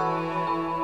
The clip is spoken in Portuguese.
Música